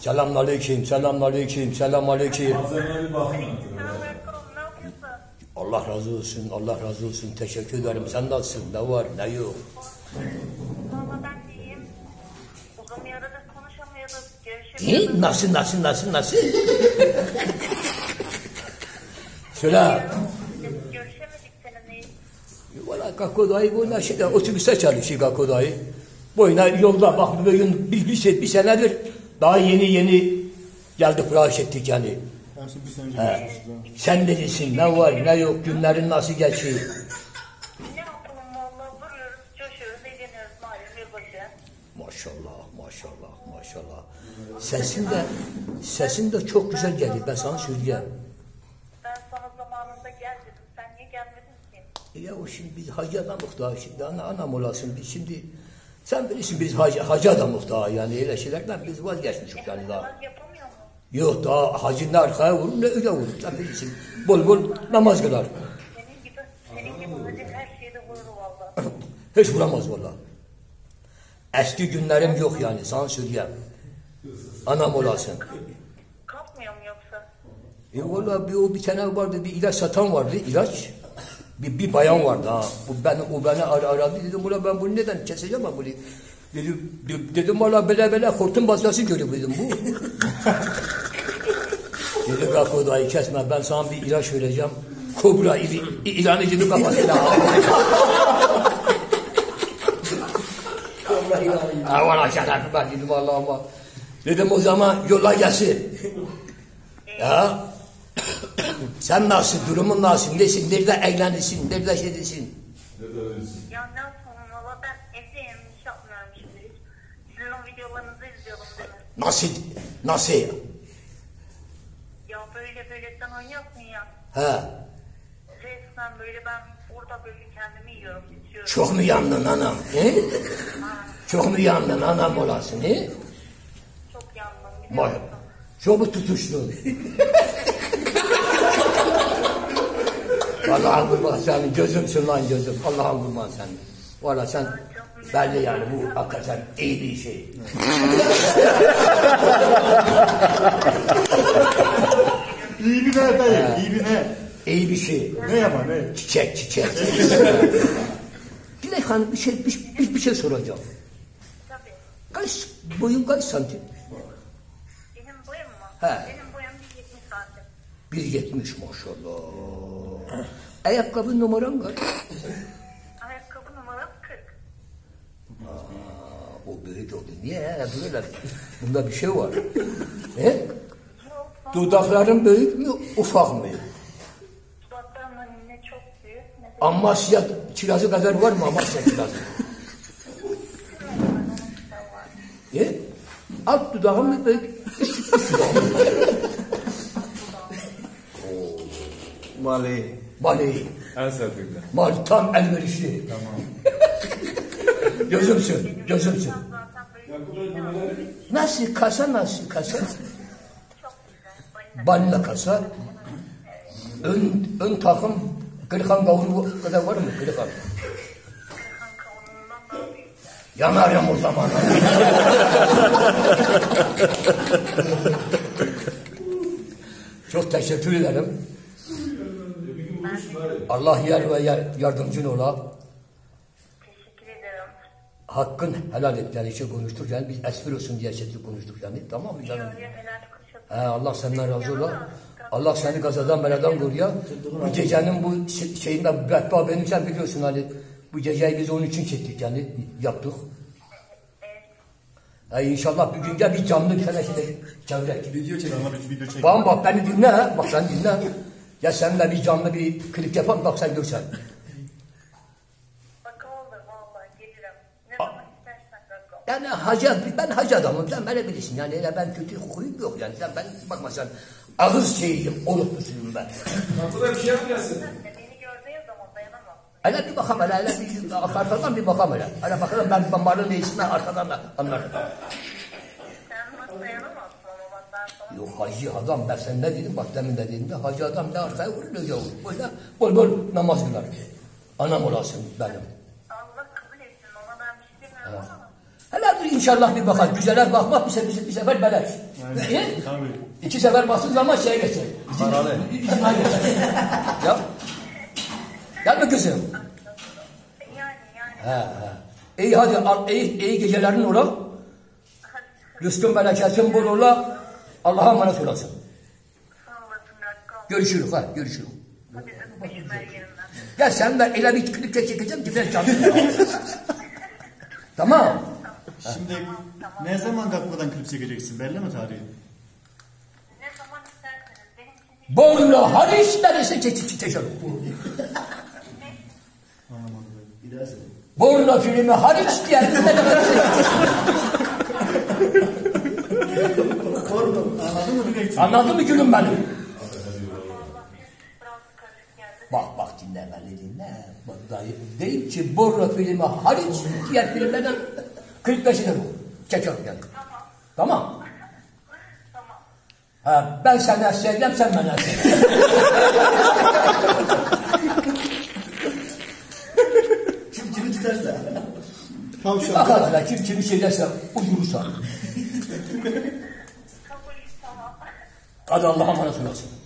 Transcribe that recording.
Selamünaleyküm, selamünaleyküm, selamünaleyküm. Malzemeye bir bakın artık. Selamünaleyküm. Ne yapıyorsun? Allah razı olsun, Allah razı olsun. Teşekkür ederim. Sen nasılsın? Ne var, ne yok? Valla ben de iyiyim. Uzun bir aradır konuşamıyoruz. Görüşemiyoruz. Ne? Nasıl, nasıl, nasıl, nasıl? Söyle. Görüşemedik seninle. Valla Kakodayı boyuna şimdi otobüste çalışıyor Kakodayı. Boyuna yolda bak bugün bir, bir, şey, bir senedir daha yeni yeni geldik buraya ettik yani. He. Sen ne diyorsun? Ne var ne yok? Günlerin nasıl geçiyor? Ne yapalım valla vuruyoruz, coşuyoruz, eğleniyoruz malum yılbaşı. Maşallah, maşallah, maşallah. Sesin de, sesin de çok güzel geliyor. Ben sana söyleyeyim. Ben sana zamanında gel dedim. Sen niye gelmedin ki? Ya o şimdi biz hacı adamız daha şimdi ana anam olasın biz şimdi sen bilirsin biz hacı, hacı adamız daha yani öyle şeylerden biz vazgeçmişik yani daha. Yok daha hacı ne arkaya vurur ne öyle vurur sen bilirsin. Bol bol namaz kılar. Hiç vuramaz valla. Eski günlerim yok yani sana söyleyeyim. Anam olasın. Kalkmıyor mu yoksa? E valla bir o bir tane vardı bir ilaç satan vardı ilaç. Bir, bir bayan vardı ha. Bu ben o beni ar aradı dedim ulan ben bunu neden keseceğim ben bunu. Dedim, de- dedim valla böyle böyle hortum basması görüyor dedim bu. Dedi bak o dayı kesme ben sana bir ilaç vereceğim. Kobra il, il, ilanı gibi kafasına. Kobra ilanı gibi. Valla şarap ben dedim valla ama. Dedim o zaman yola gelsin. Ya sen nasıl, durumun nasıl, nesin, nerede eğlenirsin, nerede şeydesin? Ya ne yapalım valla ben evdeyim, iş yapmıyorum şimdi. Sizin o videolarınızı izliyorum. Nasıl, nasıl? Ya böyle böyle sen oynuyorsun ya. He, Resmen böyle ben burada böyle kendimi yiyorum, bitiyorum. çok mu yandın anam? He? Çok mu yandın anam olasın, he? Çok yandım biliyor musun? çok mu tutuştun? Allah'ın kurban senin, gözümsün lan gözüm. Allah'ın kurban senin. Valla sen belli yani bu hakikaten iyi bir şey. İyi bir ne dayı? İyi bir ne? İyi bir şey. Ne yapar ne? Çiçek çiçek. Dilek Hanım bir şey, bir, bir, bir şey soracağım. Tabii. Kaç, boyun kaç santim? Benim boyum mu? He. Benim boyum 1.70 santim. 1.70 maşallah. Ayakkabı numaran kaç? Ayakkabı numaram 40. O büyük oldu. Niye ya böyle? Bunda bir şey var. He? Dudakların büyük mü, ufak mı? dudaklarımın ne çok büyük ne de Amasya kirazı kadar var mı Amasya kirazı? He? Alt dudağın mı büyük? Üst dudağın mı? Mali. Mali. En sevdiğimden. Mal tam elverişli. Tamam. Gözümsün, gözümsün. Nasıl kasa nasıl kasa? çok güzel. Balina kasa. Ön, ön takım kırıkan kavunu kadar var mı? Kırıkan. kırkan kavunundan daha büyük. Yanarım o zaman. Çok teşekkür ederim. Bir gün buluşsun hadi. Allah yer ve yer, yardımcın ola. Teşekkür ederim. Hakkın helal et yani işi konuştuk yani biz espri olsun diye şey konuştuk yani tamam mı canım? He, Allah senden razı ola. Allah seni gazadan beladan koruya. Bu gecenin bu şey- şeyinde Behba benim sen biliyorsun hani bu geceyi biz onun için çektik yani yaptık. He, inşallah bir gün gel bir canlı bir tane şey çevirek. Video çek. Sana bir video çek. Bak bak beni dinle ha. Bak sen dinle. Ya seninle bir canlı bir klip yapalım bak sen. Ne Rako. Yani hacı, ben hacı adamım sen beni bilirsin yani öyle ben kötü huyum yok yani sen ben bakma sen ağız şeyiyim olup musunum ben. Bey bir şey yapmayasın. Sen de beni gördüğün zaman dayanamam. Hele bir bakalım hele, hele bir arkadan bir bakalım hele. Hele bakalım ben, ben malın iyisini arkadan da anlarım. Sen nasıl dayanamazsın ama bak ben sana Yok hacı adam ben sen ne dedim bak demin de dedim de hacı adam ne arkaya vurur ne yavur. Böyle bol bol namaz kılar. Anam olasın benim. Allah kabul etsin ona ben bir şey demiyorum ama Hele dur inşallah bir bakar. Güzele bakmak bir, se- bir, se- bir sefer beleş. İyi? Tabii. İki sefer baktığın zaman şeye geçer. Paralı. İzmaya geçer. ya. Gel mi kızım? Yani yani. He he. İyi hadi al, iyi, iyi gecelerin ola. Rızkın bereketin bol ola. Allah'a emanet olasın. Görüşürüz ha görüşürüz. Gel sen de ele bir klipte çekeceğim ki ben canım. tamam. Şimdi ne zaman Gakko'dan klip çekeceksin? Belli mi tarihi? Ne zaman isterseniz. Benim için hiç Borla hariç neresi çekeceğim. çekeceğim. Borla filmi hariç diğer ne kadar Anladın mı? Anladın mı gülüm benim? Bak bak dinle beni dinle. Bak dayı deyip ki Borla filmi hariç diğer filmlerden 45'ini bu. Çekiyorum yani. Tamam. Ha, ben sana söyleyeyim sen bana söyle. Kim kimi tutarsa. Tavşan. Hele kim kimi söylerse uydurursa. Kabul tamam. Hadi Allah'a emanet olasın.